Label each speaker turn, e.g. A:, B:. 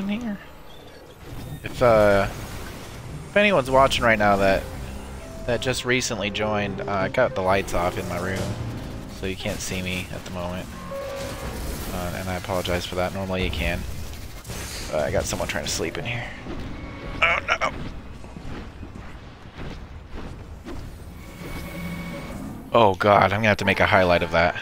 A: in here? If uh, if anyone's watching right now that that just recently joined, uh, I got the lights off in my room, so you can't see me at the moment. Uh, and I apologize for that. Normally you can. Uh, I got someone trying to sleep in here. Oh no! Oh god, I'm gonna have to make a highlight of that.